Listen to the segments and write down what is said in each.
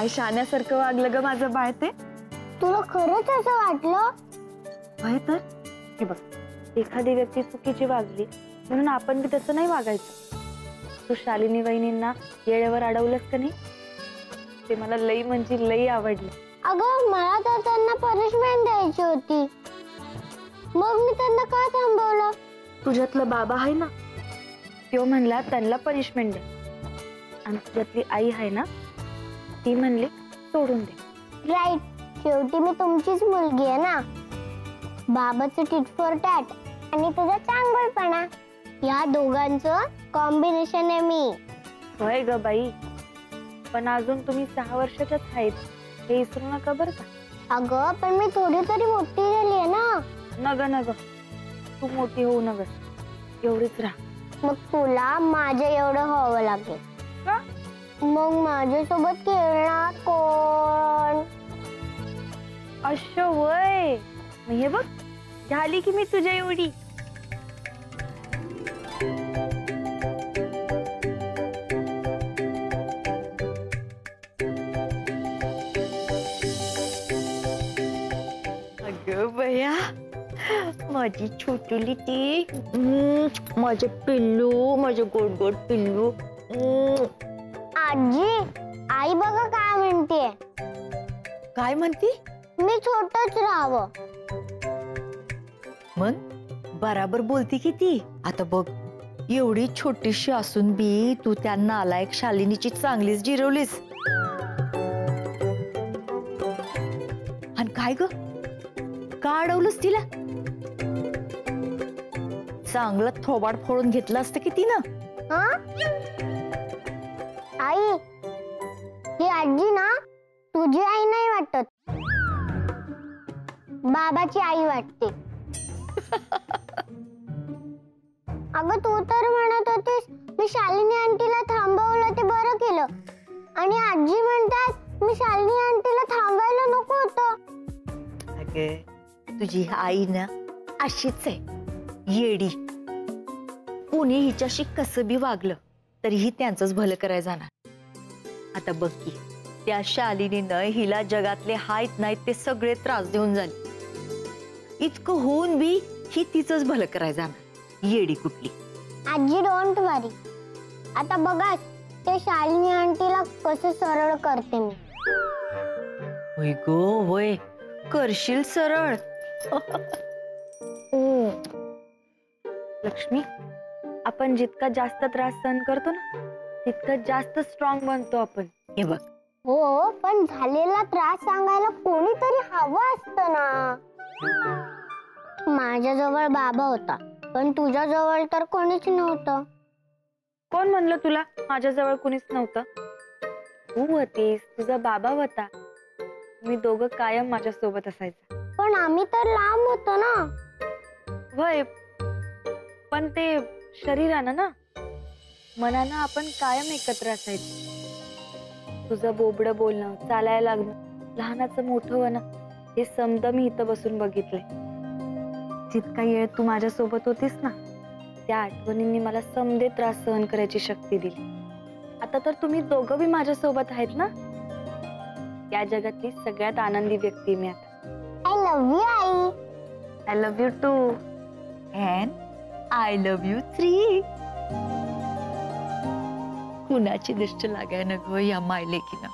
काय शाण्यासारखं वागलं ग माझं बाळ ते? तुला खरंच असं वाटलं? होय तर. हे बघ एखादी व्यक्ती चुकीची वागली म्हणून आपण बी तसं नाही वागायचं. तू शालिनी वहिनींना येळेवर अडवलंस का नाही? ते मला लई म्हणजे लई आवडलं. अगं मला तर त्यांना पनिशमेंट द्यायची होती. मग मी त्यांना का थांबवलं? तुझ्यातला बाबा आहे ना तो म्हणला त्यांना पनिशमेंट दे. आणि तुझ्यातली आई आहे ना ती म्हणली सोडून दे. राईट शेवटी मी तुमचीच मुलगी आहे ना. बाबाचं फॉर टॅट आणि तुझा चांगलपणा. या दोघांचं कॉम्बिनेशन आहे मी. होय ग बाई. पण अजून तुम्ही सहा वर्षाच्याच आहेत. हे विसरू नका बरं का. अगं पण मी थोडी तरी मोठी झाली आहे ना. नग नग. तू मोठी होऊ नगस. एवढीच राहा. मग तुला माझ्या एवढं व्हावं लागेल. मग माझ्यासोबत खेळणार कोण? अश्य वय. हे बघ झाली की मी तुझ्या एवढी. माझी छोटुली ती हम्म, माझे पिल्लू माझे गोड गोड पिल्लू. काय म्हणती? मी छोटच राहावं. मग? बराबर बोलती की ती? आता बघ एवढी छोटीशी असून बी तू त्या नालायक शालिनीची चांगलीच जिरवलीस. आणि काय ग? का अडवलंस तिला? चांगलं थोबाड फोडून घेतलं असतं की तिनं? आई ही आजी ना तुझी आई नाही वाटत. बाबाची आई वाटते. अगं तू तर म्हणत होतीस मी शालिनी आंटीला थांबवलं ते बरं केलं. आणि आजी म्हणतात मी शालिनी आंटीला थांबायला नको होतं. अगं तुझी आई ना अशीच आहे. येडी. कोणी हिच्याशी कसं बी वागलं तरीही त्यांचंच भलं करायला जाणार. आता बघ की. त्या शालिनीनं हिला जगातले हायत नाहीत ते सगळे त्रास देऊन झाले. इतकं होऊन बी ही तिचंच भलं करायला येडी कुठली? आजी डोंट वरी आता बघा ते शालिनी आंटीला कसं सरळ करते मी. होय गो होय. करशील सरळ. लक्ष्मी आपण जितका जास्त त्रास सहन करतो ना तितकं जास्त स्ट्रॉंग बनतो आपण. हे बघ. हो पण झालेला त्रास सांगायला कोणीतरी हवं असतं ना. माझ्याजवळ बाबा होता पण तुझ्या जवळ तर कोणीच नव्हतं. कोण म्हणलं तुला? माझ्याजवळ कुणीच नव्हतं. तू होतीस तुझा बाबा होता. मी दोघं कायम माझ्या सोबत असायचं. पण आम्ही तर लांब होतो ना. वय पण ते शरीरानं ना मनानं आपण कायम एकत्र असायचं. तुझं बोबडं बोलणं चालायला लागणं लहानाचं मोठं होणं हे समद मी इथं बसून बघितलंय. जितका वेळ तू माझ्या सोबत होतीस ना त्या आठवणींनी मला समदे त्रास सहन करायची शक्ती दिली. आता तर तुम्ही दोघं बी माझ्या सोबत आहेत ना? या जगातली सगळ्यात आनंदी व्यक्ती मी आता. I love you I. I love you two and I love you three कुणाची दिष्ट लागाय न ग या मायलेकीनं.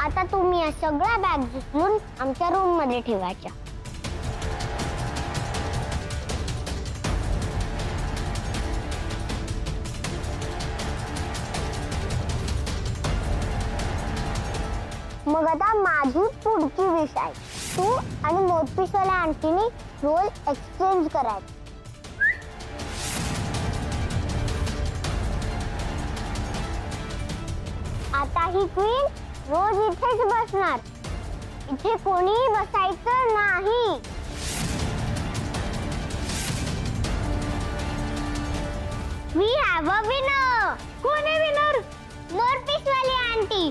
आता तुम्ही या सगळ्या बॅग उचलून आमच्या रूम मध्ये ठेवायच्या. मग आता माझी पुढची विष आहे. तू आणि मोतपिसवाल्या आंटीनी रोल एक्सचेंज करायचे. आता ही क्वीन रोज इथेच बसणार. इथे कोणीही बसायचं नाही. वी हॅव अ विनर कोण आहे विनर मोरपीसवाली आंटी.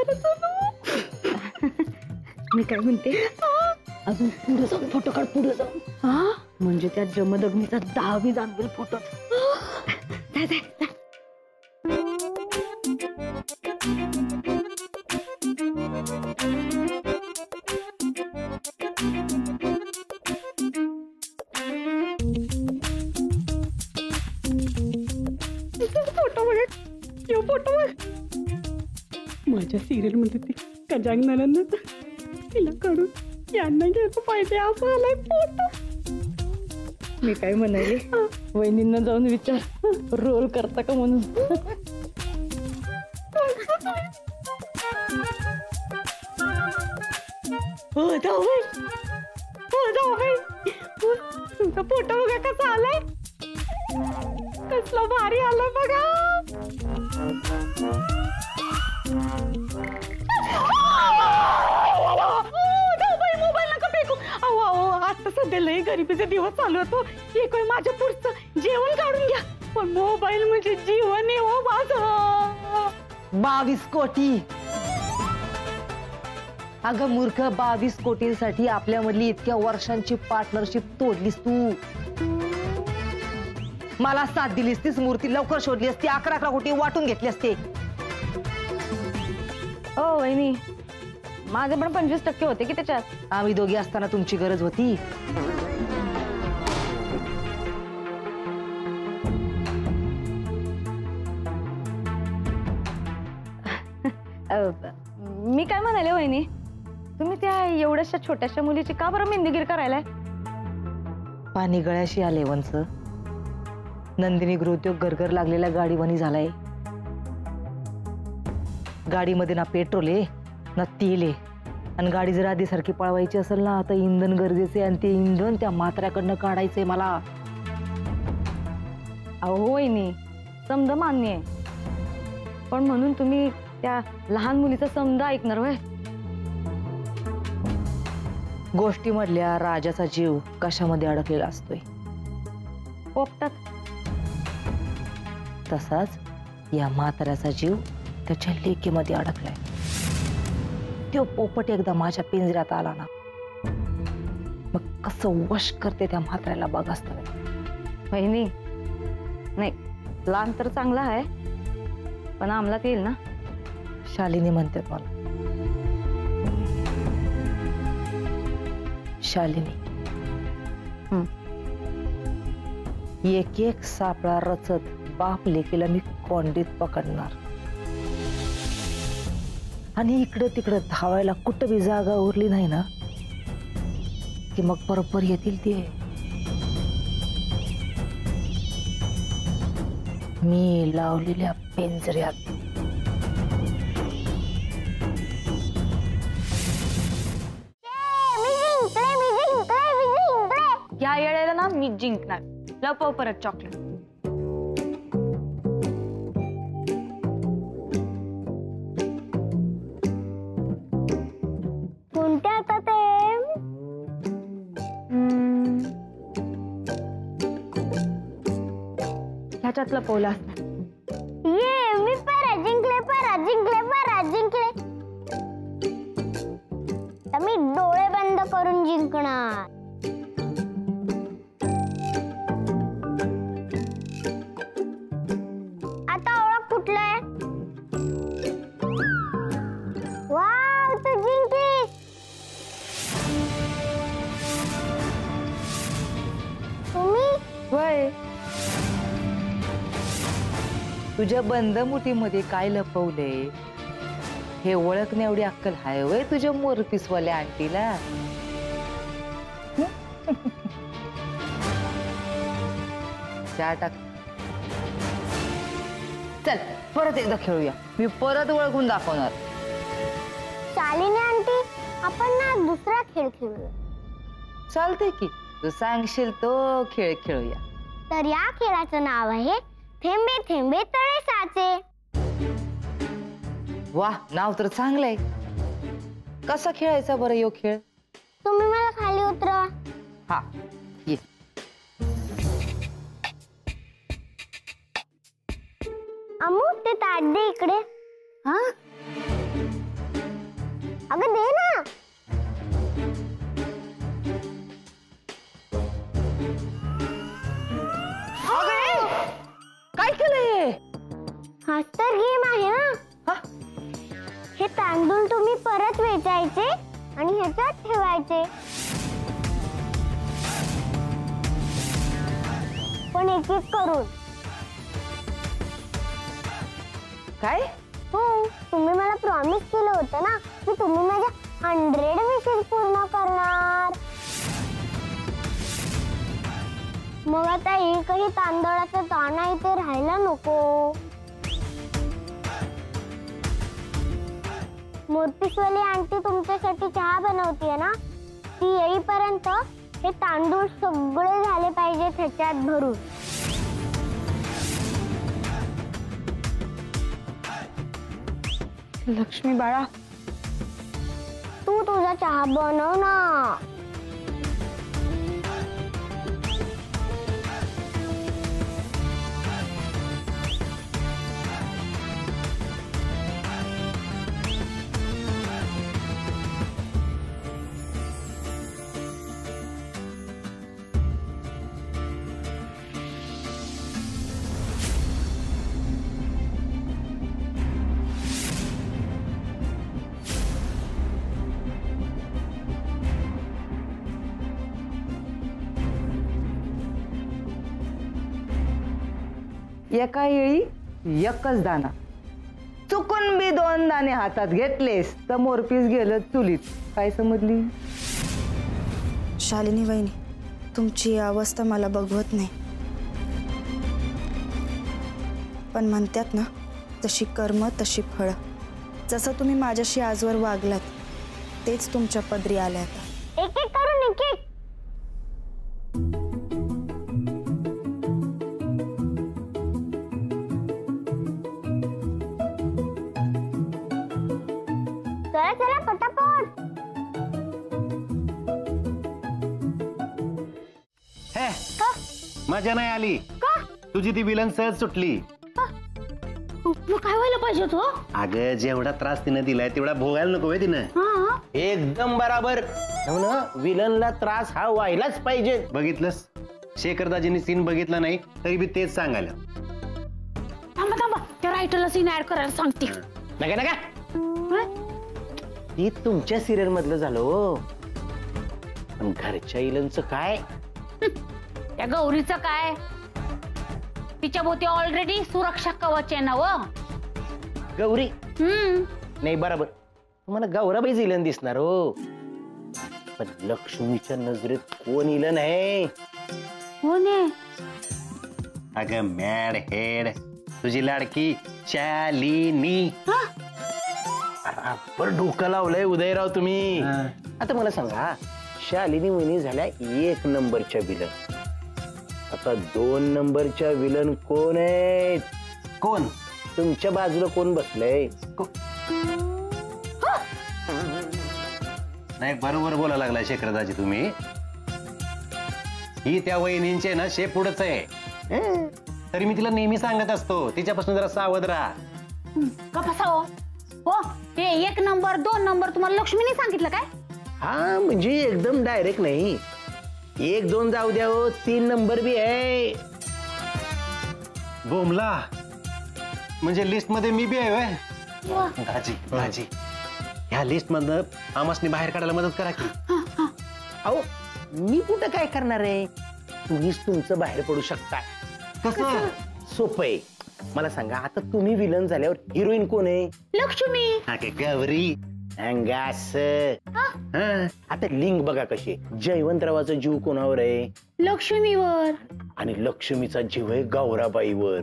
मी काय म्हणते? अजून पुढे जाऊन फ़ोटो काढ पुढे जाऊन. हा? म्हणजे त्या जमदग्नीचा दहावी जाणवेल फ़ोटो जाय, सिरियलमध्ये ती. नाना तिला काढून यांना घ्यायचं पाहिजे असं आलाय फोटो. मी काय म्हणाले? वहिनींना जाऊन विचार. रोल करता का म्हणून? हो हो हो, तुमचा फोटो बघा कसा आलाय. कसला भारी आलाय बघा. सध्या लय गरिबीचे दिवस चालू होतो. एक वेळ माझ्या पुढचं? जेवण काढून घ्या. पण मोबाईल म्हणजे जीवन आहे हो माझं. बावीस कोटी. अगं मूर्ख बावीस कोटींसाठी आपल्यामधली इतक्या वर्षांची पार्टनरशिप तोडलीस तू. मला साथ दिलीस तीच मूर्ती लवकर शोधली असती अकरा अकरा कोटी वाटून घेतली असते. हो वहिनी. माझे पण पंचवीस टक्के होते की त्याच्यात. आम्ही दोघी असताना तुमची गरज होती. मी काय म्हणाले वहिनी? तुम्ही त्या एवढ्याशा छोट्याशा मुलीची का बरं मेंदीगीर करायलाय? पाणी गळ्याशी आले वंच नंदिनी गृहोद्योग गरगर लागलेल्या गाडीवानी झालाय. गाडीमध्ये ना पेट्रोल आहे. ना तेल आहे. आणि गाडी जर आधी सारखी पळवायची असेल ना तर इंधन गरजेचे आणि ते इंधन त्या म्हाताऱ्याकडनं काढायचंय मला. अहो वहिनी समजा मान्य आहे. पण म्हणून तुम्ही त्या लहान मुलीचा समजा ऐकणार वय गोष्टीमधल्या राजाचा जीव कशामध्ये अडकलेला असतोय? पोपटात. तसाच या म्हाताऱ्याचा जीव त्याच्या लेकीमध्ये अडकलाय. तो पोपट एकदा माझ्या पिंजऱ्यात आला ना. मग कसं वश करते त्या म्हाताऱ्याला बघ असतं वहिनी नाही प्लान तर चांगला आहे पण अंमलात येईल ना? शालिनी म्हणतात मला. शालिनी. एक एक सापळा रचत बाप लेकीला मी कोंडीत पकडणार. आणि इकडं तिकडं धावायला कुठं बी जागा उरली नाही ना की मग बरोबर येतील ते. मी लावलेल्या पेंजऱ्यात. या येळेला ना मी जिंकणार. लपव परत चॉकलेट ह्याच्यात लपवलं तुझ्या बंद मुठीमध्ये काय लपवले? हे ओळखणे एवढी अक्कल हाय वय तुझ्या मोरपिसवाल्या आंटीला? चहा टाक. चल परत एकदा खेळूया. मी परत ओळखून दाखवणार. दुसरा खेळ खेळूया. चालतंय की. तू सांगशील तो खेळ खेळूया. तर या खेळाचं नाव आहे थेंबे थेंबे तळे साचे. वा नाव तर चांगलंय. कसा खेळायचा बरं यो खेळ? तुम्ही मला खाली उतरवा. हा ये. अमू ते ताट दे इकडे. हा? अगं दे ना. हाच तर गेम आहे ना. हा? हे तांदूळ तुम्ही परत वेचायचे आणि ह्याच्यात ठेवायचे. पण एक एक करून. काय? हो तुम्ही मला प्रॉमिस केलं होतं ना की तुम्ही माझ्या हंड्रेड विशेष पूर्ण करणार. मग आता एकही तांदळाचा दाणा इथे राहायला नको. मोतीसवाली आंटी तुमच्यासाठी चहा बनवतीये ना? ती येईपर्यंत हे तांदूळ सगळे झाले पाहिजे ह्याच्यात भरून. लक्ष्मी बाळा. तू तुझा चहा बनव ना. एका एकच दाना चुकून बी दोन दाणे हातात घेतलेस तर मोरपीस गेलं चुलीत. काय समजली? शालिनी वहिनी तुमची अवस्था मला बघवत नाही. पण म्हणतात ना तशी कर्म तशी फळं. जसं तुम्ही माझ्याशी आजवर वागलात तेच तुमच्या पदरी आल्या आता. एक एक करून एक एक मज़ा नाही आली. तुझी ती विलन सहज सुटली. मग काय व्हायला पाहिजे तो अगं जेवढा त्रास तिनं दिलाय तेवढा भोगायला नको तिनं. एकदम बराबर. विलनला त्रास हा व्हायलाच पाहिजे. बघितलंस? शेखरदाजींनी सीन बघितला नाही तरी बी तेच सांगायला. थांबा थांबा. त्या रायटरला सीन ऍड करायला सांगते. नका नका. ती तुमच्या सिरियल मधलं झालं पण घरच्या इलनचं काय? त्या गौरीचं काय? तिच्या भोवती ऑलरेडी सुरक्षा कवच आहे ना व? गौरी? हम्म. नाही बरोबर. तुम्हाला गौराबाईच इलन दिसणार हो. पण लक्ष्मीच्या नजरेत कोण इलन आहे हो ने अगं मॅड हेड. तुझी लाडकी शालिनी. बरोबर डोकं लावलंय उदयराव तुम्ही. आता मला सांगा शालिनी वहिनी झाल्या एक नंबरच्या विलन आता दोन नंबरच्या विलन कोण आहेत? कोण? तुमच्या बाजूला कोण बसलंय? नाही बरोबर बोला लागलाय शेखरदाजी तुम्ही. ही त्या वहिनींचे ना शे पुढच आहे. तरी मी तिला नेहमी सांगत असतो तिच्यापासून जरा सावध राहा. का फसावं हो ते एक नंबर दोन नंबर तुम्हाला लक्ष्मीने सांगितलं काय? हा म्हणजे एकदम डायरेक्ट नाही. एक दोन जाऊ द्या हो तीन नंबर बी आहे. बोमला म्हणजे लिस्ट मध्ये मी बी आहे? दाजी दाजी. ह्या लिस्ट मधनं आमासनी बाहेर काढायला मदत करा की. अहो मी कुठं काय करणार आहे? तुम्हीच तुमचं बाहेर पडू शकता कसं? सोपं आहे. मला सांगा आता तुम्ही विलन झाल्यावर हिरोईन कोण आहे? लक्ष्मी. हा काय गौरी? आता लिंक बघा कशी. आहे. जयवंतरावाचा जीव कोणावर आहे? लक्ष्मीवर. आणि लक्ष्मीचा जीव आहे गौराबाईवर.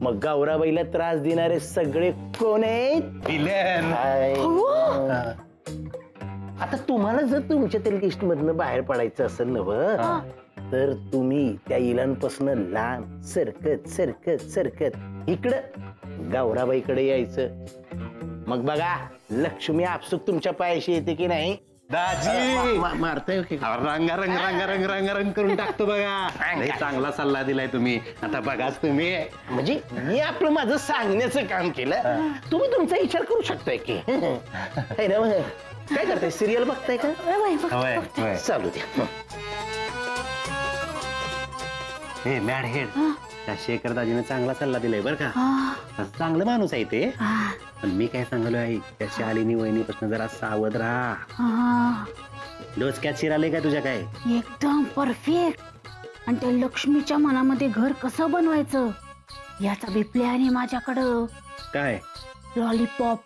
मग गौराबाईला त्रास देणारे सगळे कोण आहेत? विलन आता आता तुम्हाला जर तुमच्या त्या लिस्ट मधनं बाहेर पडायचं असेल नव तर तुम्ही त्या इलांपासून लांब सरकत सरकत सरकत इकडं गौराबाईकडे यायचं. मग बघा. लक्ष्मी आपसुक तुमच्या पायाशी येते की नाही? दाजी! मा- मारताय की? रंगा रंग रंगा रंग रंगा रंग करून टाकतो बघा. लय चांगला सल्ला दिलाय तुम्ही. आता बघाच तुम्ही. म्हणजे मी आपलं माझं सांगण्याचं काम केलं. तुम्ही तुमचा विचार करू शकताय की? है ना मग? काय करताय? सिरियल बघताय का? होय, होय. चालू द्या. हे. मॅड हेड त्या शेखर दाजीने चांगला सल्ला दिलाय बरं का. चांगलं माणूस आहे ते. पण मी काय सांगलो आहे त्या शालिनी वहिनीपासून जरा सावध राहा. डोसक्यात शिराले का तुझ्या काय? एकदम परफेक्ट आणि त्या लक्ष्मीच्या मनामध्ये घर कसं बनवायचं? याचा बी प्लॅन आहे माझ्याकडं. काय? लॉलीपॉप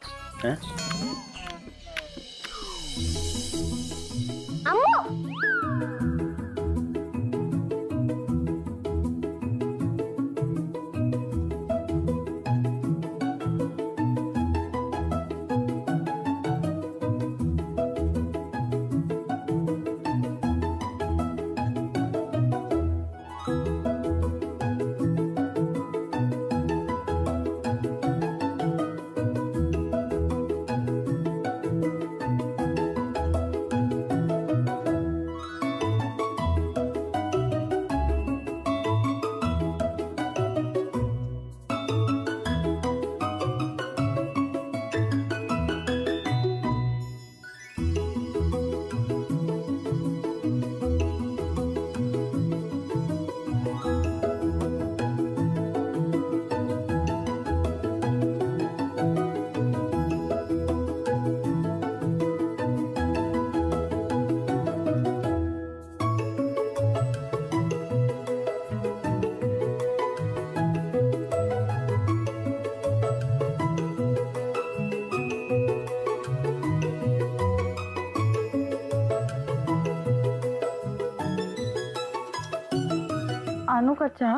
आणू का चहा?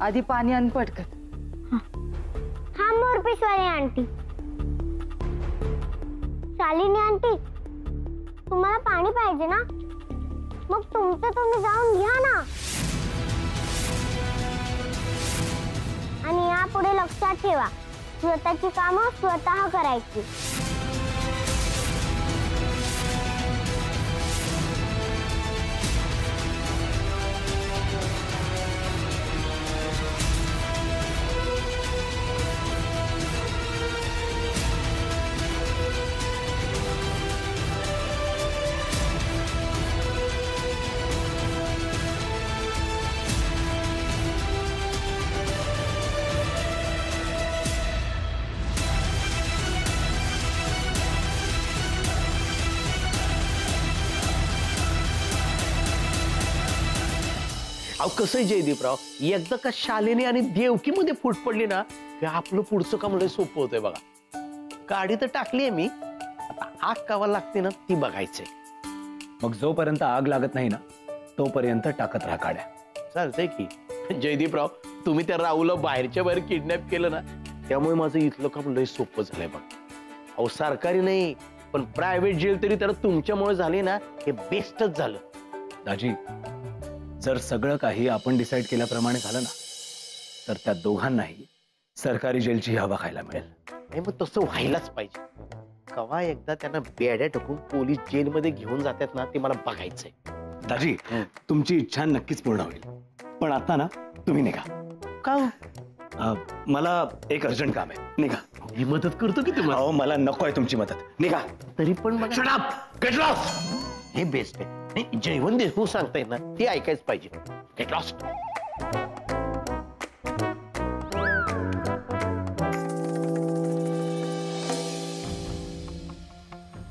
आधी पाणी आण पटकन हा। मोरपिसवाली आंटी। शालिनी आंटी तुम्हाला पाणी पाहिजे ना? मग तुमचं तुम्ही जाऊन घ्या ना? आणि यापुढे लक्षात ठेवा, स्वतःची कामं स्वतः करायची. अहो कसं जयदीपराव? एकदा का शालिनी आणि देवकीमध्ये फूट पडली ना की आपलं पुढचं काम लय सोपं होतंय बघा. गाडी तर टाकली आहे मी. आता आग कावा लागते ना ती बघायचंय. मग जोपर्यंत आग लागत नाही ना तोपर्यंत टाकत राहा काड्या चालतंय की. जयदीपराव तुम्ही त्या राहूला बाहेरच्या बाहेर किडनॅप केलं ना त्यामुळे माझं इथलं काम लय सोपं झालंय बघ. अहो सरकारी नाही पण प्रायव्हेट जेल तरी त्याला तुमच्यामुळे झाले ना हे बेस्टच झालं. दाजी जर सगळं काही आपण डिसाईड केल्याप्रमाणे झालं ना तर त्या दोघांनाही सरकारी जेलची हवा खायला मिळेल. नाही मग तसं व्हायलाच पाहिजे. कवा एकदा त्यांना बेड्या टाकून पोलीस जेलमध्ये घेऊन जातात ना ते मला बघायचंय. दाजी तुमची इच्छा नक्कीच पूर्ण होईल. पण आता ना तुम्ही निघा. का हो? अं, मला एक अर्जंट काम आहे. निघा. ही मदत करतो की तुम्हाला? अहो मला नको आहे तुमची मदत. निघा. तरी पण मला हे बेस्ट आहे. जेवण जयवंत देशमुख सांगताय ना ते ऐकायच पाहिजे. गेट लॉस्ट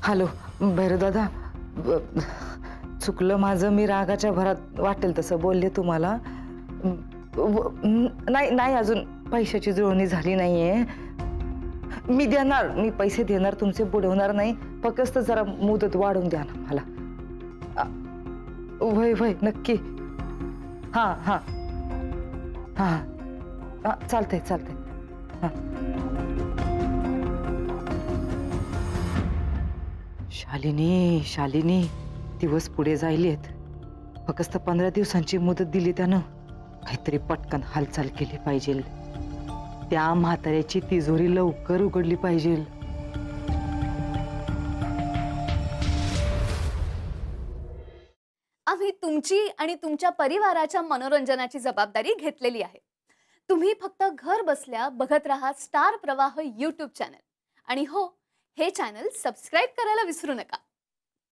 हॅलो भैरव दादा. चुकलं माझं मी रागाच्या भरात वाटेल तसं बोलले तुम्हाला. नाही नाही अजून. पैशाची जुळवणी झाली नाहीये. मी देणार मी पैसे देणार तुमचे बुडवणार नाही. फक्त जरा मुदत वाढवून द्या ना मला. वय वय नक्की। हाँ हाँ। हाँ हाँ, चालतंय चालतंय। हाँ। शालिनी शालिनी, दिवस पुढे जायलेत फक्त पंधरा दिवसांची मुदत दिली त्यानं. काहीतरी पटकन हालचाल केली पाहिजे त्या म्हाताऱ्याची तिजोरी लवकर उघडली पाहिजे तुमची आणि तुमच्या परिवाराच्या मनोरंजनाची जबाबदारी घेतलेली आहे. तुम्ही फक्त घर बसल्या बघत राहा स्टार प्रवाह यूट्यूब चॅनल आणि हो हे चॅनल सबस्क्राईब करायला विसरू नका.